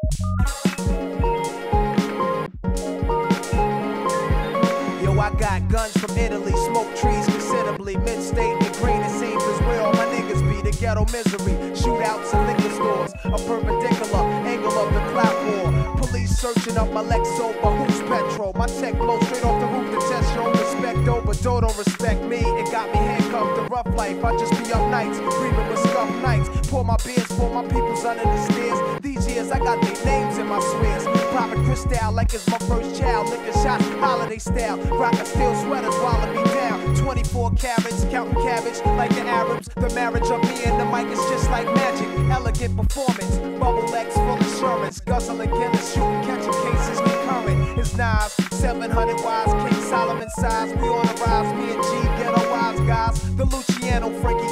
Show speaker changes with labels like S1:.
S1: Yo, I got guns from Italy, smoke trees considerably. Mid-state and green, it seems as where all my niggas be. The ghetto misery, shootouts and liquor stores. A perpendicular angle of the clout war. Police searching up my Lexo, but who's petrol? My tech blows Doe don't respect me. It got me handcuffed to rough life. I just be up nights, dreaming with scuff nights. Pour my beers for my peoples under the stairs. These years I got their names in my swears. Popping crystal like it's my first child. Liquor shots, holiday style. Rockin' steel sweaters while me down. 24 carats, counting cabbage like the Arabs. The marriage of me and the mic is just like magic. Elegant performance, bubble X full assurance. Guzzling Guinness, shooting, catching cases concurrent. It's knives, 700 wise, King Solomon size. We on the rise, The Luciano, Frank